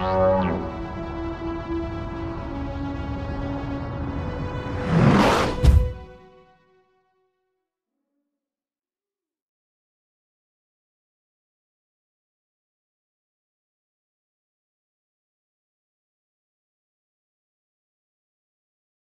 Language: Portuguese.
Música